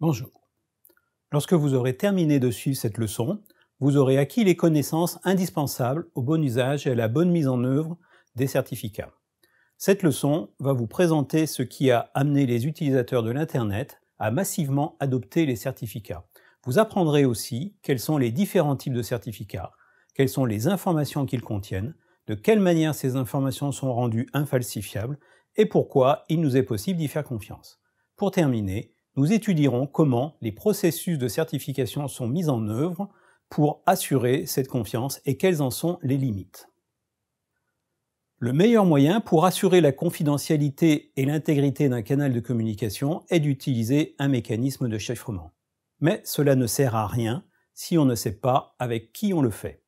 Bonjour. Lorsque vous aurez terminé de suivre cette leçon, vous aurez acquis les connaissances indispensables au bon usage et à la bonne mise en œuvre des certificats. Cette leçon va vous présenter ce qui a amené les utilisateurs de l'Internet à massivement adopter les certificats. Vous apprendrez aussi quels sont les différents types de certificats, quelles sont les informations qu'ils contiennent, de quelle manière ces informations sont rendues infalsifiables et pourquoi il nous est possible d'y faire confiance. Pour terminer, nous étudierons comment les processus de certification sont mis en œuvre pour assurer cette confiance et quelles en sont les limites. Le meilleur moyen pour assurer la confidentialité et l'intégrité d'un canal de communication est d'utiliser un mécanisme de chiffrement. Mais cela ne sert à rien si on ne sait pas avec qui on le fait.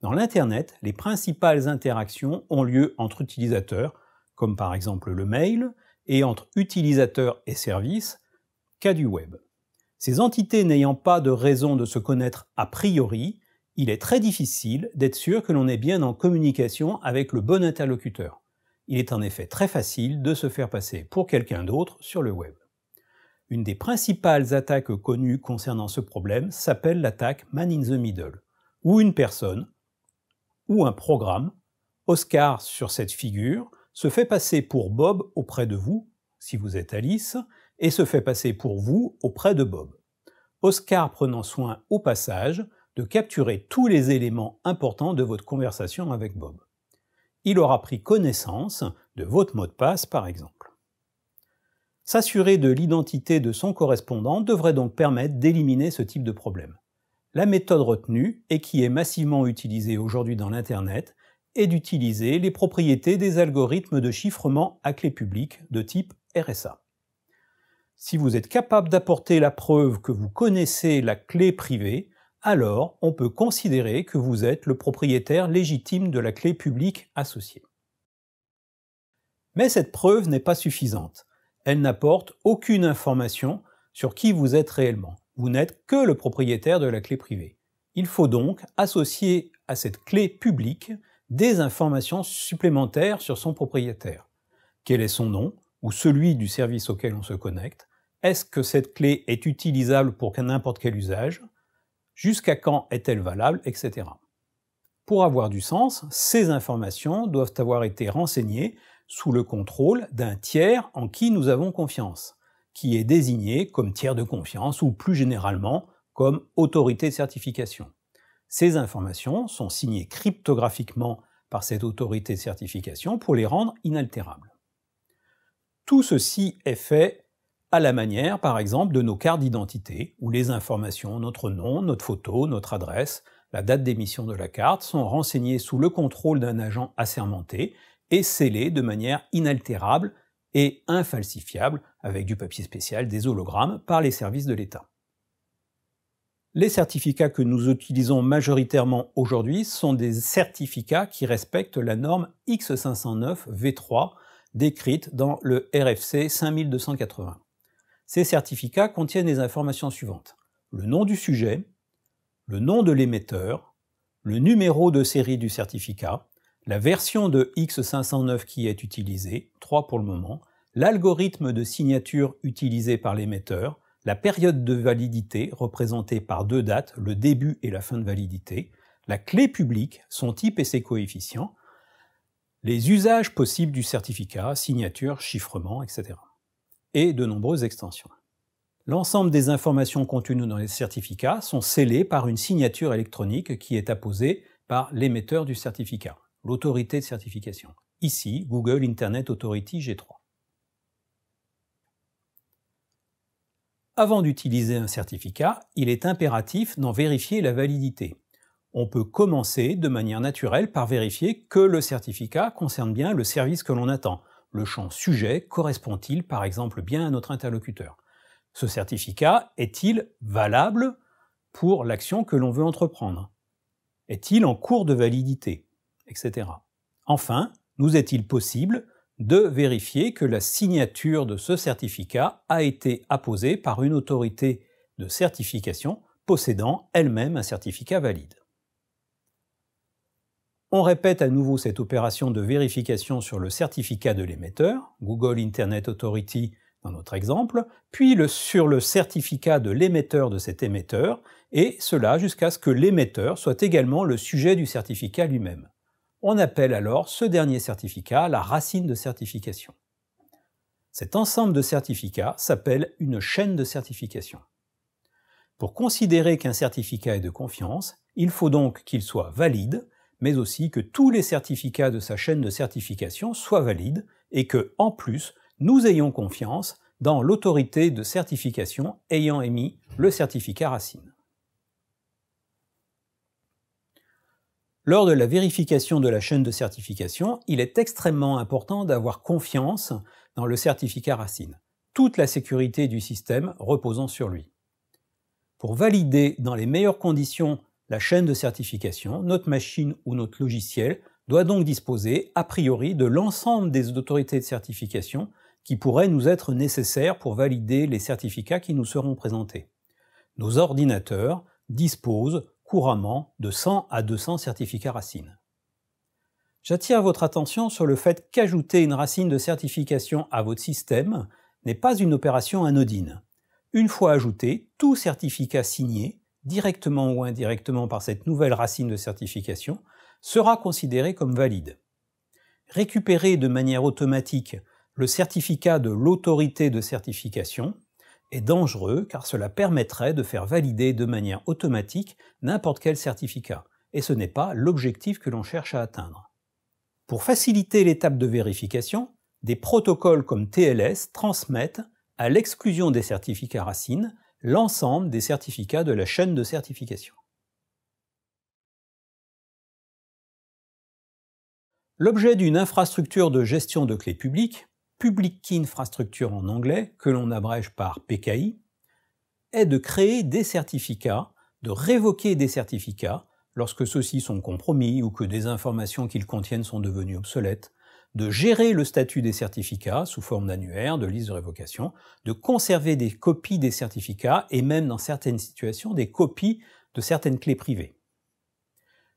Dans l'Internet, les principales interactions ont lieu entre utilisateurs, comme par exemple le mail, et entre utilisateurs et services, du web. Ces entités n'ayant pas de raison de se connaître a priori, il est très difficile d'être sûr que l'on est bien en communication avec le bon interlocuteur. Il est en effet très facile de se faire passer pour quelqu'un d'autre sur le web. Une des principales attaques connues concernant ce problème s'appelle l'attaque Man in the Middle, où une personne ou un programme, Oscar sur cette figure, se fait passer pour Bob auprès de vous, si vous êtes Alice, et se fait passer pour vous auprès de Bob. Oscar prenant soin au passage de capturer tous les éléments importants de votre conversation avec Bob. Il aura pris connaissance de votre mot de passe par exemple. S'assurer de l'identité de son correspondant devrait donc permettre d'éliminer ce type de problème. La méthode retenue, et qui est massivement utilisée aujourd'hui dans l'Internet, est d'utiliser les propriétés des algorithmes de chiffrement à clé publique de type RSA. Si vous êtes capable d'apporter la preuve que vous connaissez la clé privée, alors on peut considérer que vous êtes le propriétaire légitime de la clé publique associée. Mais cette preuve n'est pas suffisante. Elle n'apporte aucune information sur qui vous êtes réellement. Vous n'êtes que le propriétaire de la clé privée. Il faut donc associer à cette clé publique des informations supplémentaires sur son propriétaire. Quel est son nom? Ou celui du service auquel on se connecte Est-ce que cette clé est utilisable pour n'importe quel usage Jusqu'à quand est-elle valable Etc. Pour avoir du sens, ces informations doivent avoir été renseignées sous le contrôle d'un tiers en qui nous avons confiance, qui est désigné comme tiers de confiance ou plus généralement comme autorité de certification. Ces informations sont signées cryptographiquement par cette autorité de certification pour les rendre inaltérables. Tout ceci est fait à la manière, par exemple, de nos cartes d'identité, où les informations, notre nom, notre photo, notre adresse, la date d'émission de la carte sont renseignées sous le contrôle d'un agent assermenté et scellées de manière inaltérable et infalsifiable avec du papier spécial, des hologrammes, par les services de l'État. Les certificats que nous utilisons majoritairement aujourd'hui sont des certificats qui respectent la norme X509 V3 décrites dans le RFC 5280. Ces certificats contiennent les informations suivantes. Le nom du sujet, le nom de l'émetteur, le numéro de série du certificat, la version de X509 qui est utilisée, 3 pour le moment, l'algorithme de signature utilisé par l'émetteur, la période de validité représentée par deux dates, le début et la fin de validité, la clé publique, son type et ses coefficients, les usages possibles du certificat, signature, chiffrement, etc. et de nombreuses extensions. L'ensemble des informations contenues dans les certificats sont scellées par une signature électronique qui est apposée par l'émetteur du certificat, l'autorité de certification. Ici, Google Internet Authority G3. Avant d'utiliser un certificat, il est impératif d'en vérifier la validité on peut commencer de manière naturelle par vérifier que le certificat concerne bien le service que l'on attend. Le champ sujet correspond-il par exemple bien à notre interlocuteur? Ce certificat est-il valable pour l'action que l'on veut entreprendre? Est-il en cours de validité Etc. Enfin, nous est-il possible de vérifier que la signature de ce certificat a été apposée par une autorité de certification possédant elle-même un certificat valide? On répète à nouveau cette opération de vérification sur le certificat de l'émetteur, Google Internet Authority dans notre exemple, puis sur le certificat de l'émetteur de cet émetteur, et cela jusqu'à ce que l'émetteur soit également le sujet du certificat lui-même. On appelle alors ce dernier certificat la racine de certification. Cet ensemble de certificats s'appelle une chaîne de certification. Pour considérer qu'un certificat est de confiance, il faut donc qu'il soit valide, mais aussi que tous les certificats de sa chaîne de certification soient valides et que, en plus, nous ayons confiance dans l'autorité de certification ayant émis le certificat racine. Lors de la vérification de la chaîne de certification, il est extrêmement important d'avoir confiance dans le certificat racine, toute la sécurité du système reposant sur lui. Pour valider dans les meilleures conditions la chaîne de certification, notre machine ou notre logiciel doit donc disposer a priori de l'ensemble des autorités de certification qui pourraient nous être nécessaires pour valider les certificats qui nous seront présentés. Nos ordinateurs disposent couramment de 100 à 200 certificats racines. J'attire votre attention sur le fait qu'ajouter une racine de certification à votre système n'est pas une opération anodine. Une fois ajouté, tout certificat signé, directement ou indirectement par cette nouvelle racine de certification, sera considéré comme valide. Récupérer de manière automatique le certificat de l'autorité de certification est dangereux car cela permettrait de faire valider de manière automatique n'importe quel certificat, et ce n'est pas l'objectif que l'on cherche à atteindre. Pour faciliter l'étape de vérification, des protocoles comme TLS transmettent, à l'exclusion des certificats racines, l'ensemble des certificats de la chaîne de certification. L'objet d'une infrastructure de gestion de clés publiques, Public Infrastructure en anglais, que l'on abrège par PKI, est de créer des certificats, de révoquer des certificats lorsque ceux-ci sont compromis ou que des informations qu'ils contiennent sont devenues obsolètes, de gérer le statut des certificats sous forme d'annuaire, de liste de révocation, de conserver des copies des certificats et même dans certaines situations des copies de certaines clés privées.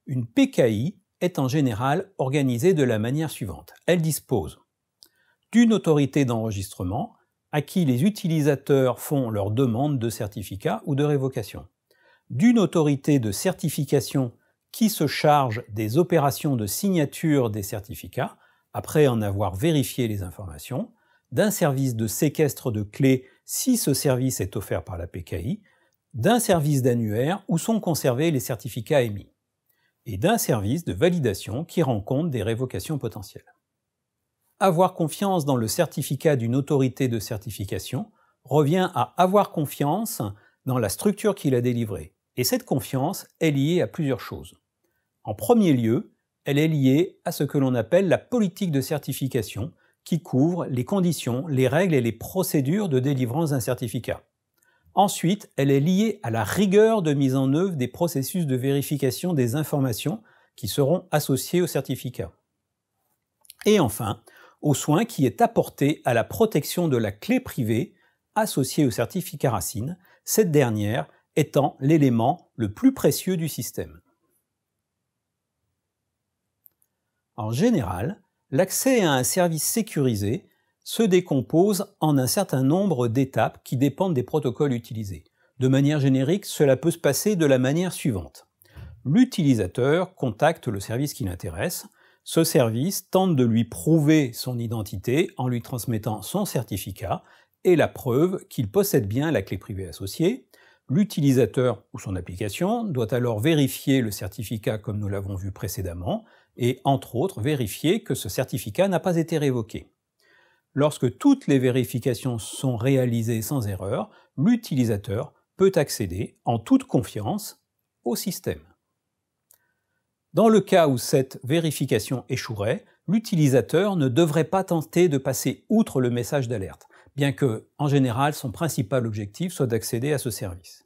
Une PKI est en général organisée de la manière suivante. Elle dispose d'une autorité d'enregistrement à qui les utilisateurs font leur demande de certificat ou de révocation d'une autorité de certification qui se charge des opérations de signature des certificats, après en avoir vérifié les informations, d'un service de séquestre de clés si ce service est offert par la PKI, d'un service d'annuaire où sont conservés les certificats émis, et d'un service de validation qui rend compte des révocations potentielles. Avoir confiance dans le certificat d'une autorité de certification revient à avoir confiance dans la structure qui l'a délivré, et cette confiance est liée à plusieurs choses. En premier lieu, elle est liée à ce que l'on appelle la politique de certification, qui couvre les conditions, les règles et les procédures de délivrance d'un certificat. Ensuite, elle est liée à la rigueur de mise en œuvre des processus de vérification des informations qui seront associés au certificat. Et enfin, au soin qui est apporté à la protection de la clé privée associée au certificat racine, cette dernière étant l'élément le plus précieux du système. En général, l'accès à un service sécurisé se décompose en un certain nombre d'étapes qui dépendent des protocoles utilisés. De manière générique, cela peut se passer de la manière suivante. L'utilisateur contacte le service qui l'intéresse, ce service tente de lui prouver son identité en lui transmettant son certificat et la preuve qu'il possède bien la clé privée associée, L'utilisateur ou son application doit alors vérifier le certificat comme nous l'avons vu précédemment et entre autres vérifier que ce certificat n'a pas été révoqué. Lorsque toutes les vérifications sont réalisées sans erreur, l'utilisateur peut accéder en toute confiance au système. Dans le cas où cette vérification échouerait, l'utilisateur ne devrait pas tenter de passer outre le message d'alerte bien que, en général, son principal objectif soit d'accéder à ce service.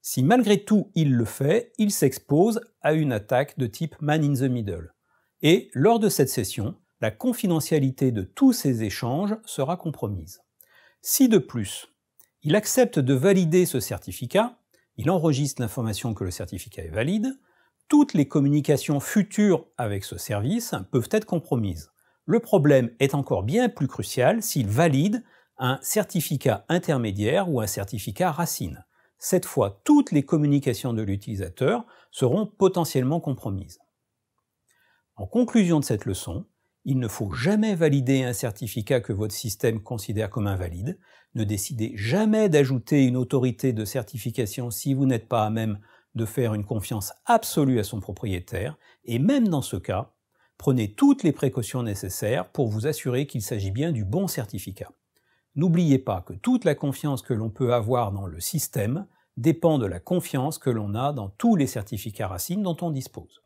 Si malgré tout il le fait, il s'expose à une attaque de type man in the middle. Et lors de cette session, la confidentialité de tous ces échanges sera compromise. Si de plus, il accepte de valider ce certificat, il enregistre l'information que le certificat est valide, toutes les communications futures avec ce service peuvent être compromises. Le problème est encore bien plus crucial s'il valide un certificat intermédiaire ou un certificat racine. Cette fois, toutes les communications de l'utilisateur seront potentiellement compromises. En conclusion de cette leçon, il ne faut jamais valider un certificat que votre système considère comme invalide. Ne décidez jamais d'ajouter une autorité de certification si vous n'êtes pas à même de faire une confiance absolue à son propriétaire. Et même dans ce cas, prenez toutes les précautions nécessaires pour vous assurer qu'il s'agit bien du bon certificat. N'oubliez pas que toute la confiance que l'on peut avoir dans le système dépend de la confiance que l'on a dans tous les certificats racines dont on dispose.